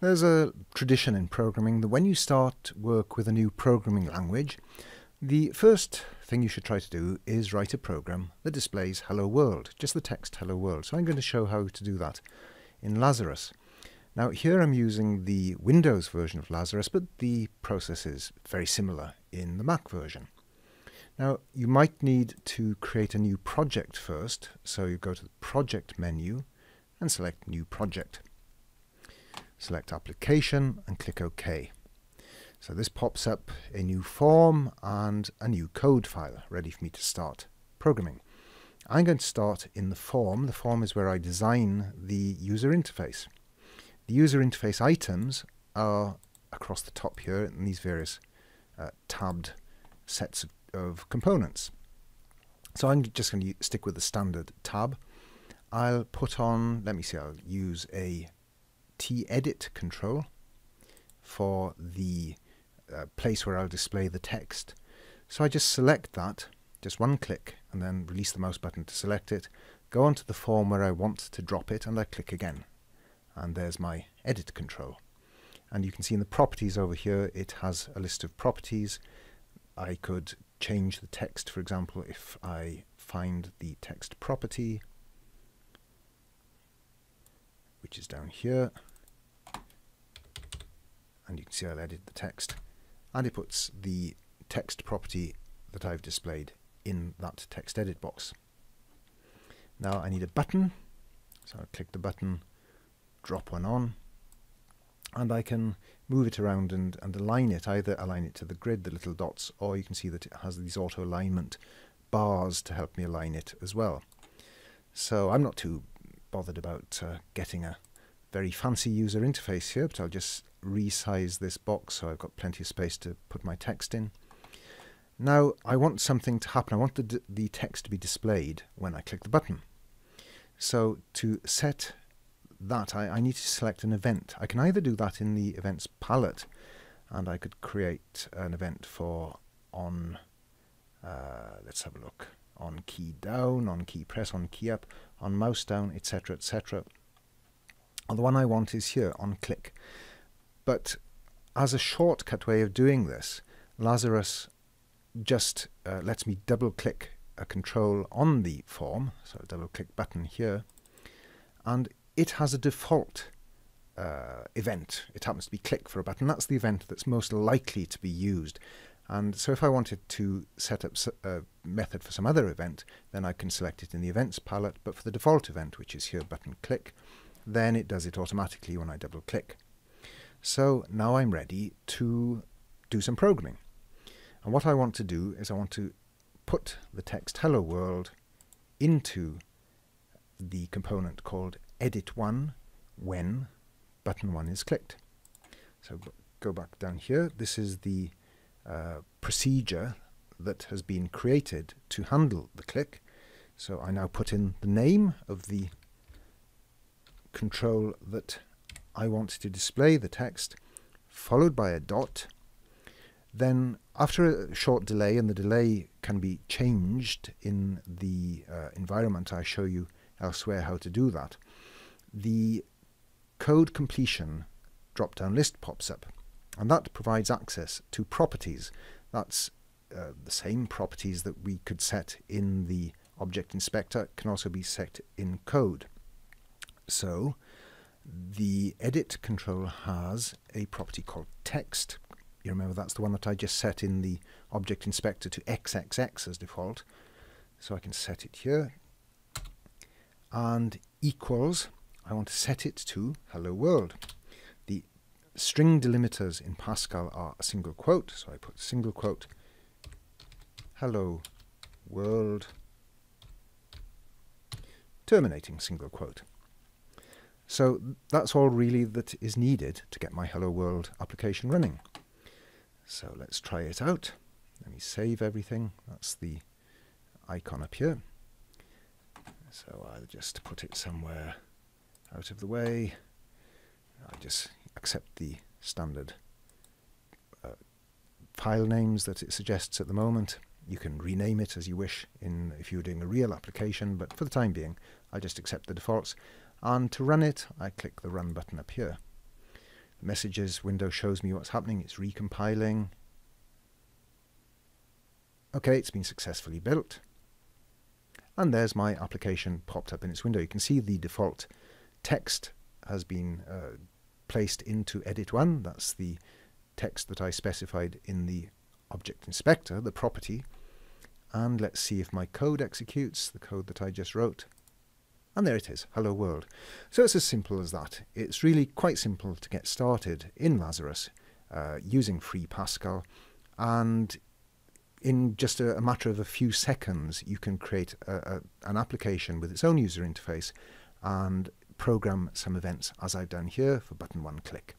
There's a tradition in programming that when you start work with a new programming language, the first thing you should try to do is write a program that displays hello world, just the text hello world. So I'm going to show how to do that in Lazarus. Now here I'm using the Windows version of Lazarus, but the process is very similar in the Mac version. Now you might need to create a new project first, so you go to the project menu and select new project. Select application and click OK. So this pops up a new form and a new code file ready for me to start programming. I'm going to start in the form. The form is where I design the user interface. The user interface items are across the top here in these various uh, tabbed sets of, of components. So I'm just going to stick with the standard tab. I'll put on, let me see, I'll use a TEdit control for the uh, place where I'll display the text. So I just select that, just one click, and then release the mouse button to select it, go onto the form where I want to drop it, and I click again. And there's my edit control. And you can see in the properties over here, it has a list of properties. I could change the text, for example, if I find the text property, which is down here. And you can see I'll edit the text and it puts the text property that I've displayed in that text edit box. Now I need a button, so I'll click the button, drop one on, and I can move it around and, and align it, either align it to the grid, the little dots, or you can see that it has these auto alignment bars to help me align it as well. So I'm not too bothered about uh, getting a very fancy user interface here, but I'll just resize this box so I've got plenty of space to put my text in. Now I want something to happen. I want the, the text to be displayed when I click the button. So to set that, I, I need to select an event. I can either do that in the events palette, and I could create an event for on, uh, let's have a look, on key down, on key press, on key up, on mouse down, etc., etc. the one I want is here, on click. But as a shortcut way of doing this, Lazarus just uh, lets me double click a control on the form, so double click button here, and it has a default uh, event. It happens to be click for a button. That's the event that's most likely to be used. And so if I wanted to set up a method for some other event, then I can select it in the events palette. But for the default event, which is here button click, then it does it automatically when I double click. So now I'm ready to do some programming. And what I want to do is I want to put the text hello world into the component called edit1 when button 1 is clicked. So go back down here. This is the procedure that has been created to handle the click. So I now put in the name of the control that I want to display the text, followed by a dot. Then after a short delay, and the delay can be changed in the uh, environment, I show you elsewhere how to do that, the code completion drop-down list pops up. And that provides access to properties. That's uh, the same properties that we could set in the object inspector can also be set in code. So the edit control has a property called text. You remember that's the one that I just set in the object inspector to XXX as default. So I can set it here. And equals, I want to set it to hello world. String delimiters in Pascal are a single quote, so I put single quote hello world terminating single quote. So that's all really that is needed to get my Hello World application running. So let's try it out. Let me save everything. That's the icon up here. So I'll just put it somewhere out of the way. I just accept the standard uh, file names that it suggests at the moment. You can rename it as you wish in if you're doing a real application, but for the time being, I just accept the defaults and to run it I click the run button up here. The messages window shows me what's happening. It's recompiling. Okay, it's been successfully built. And there's my application popped up in its window. You can see the default text has been uh, placed into edit one. That's the text that I specified in the object inspector, the property. And let's see if my code executes, the code that I just wrote. And there it is, hello world. So it's as simple as that. It's really quite simple to get started in Lazarus uh, using Free Pascal. And in just a, a, matter of a few seconds, you can create a, a, an application with its own user interface and program some events as I've done here for button one click.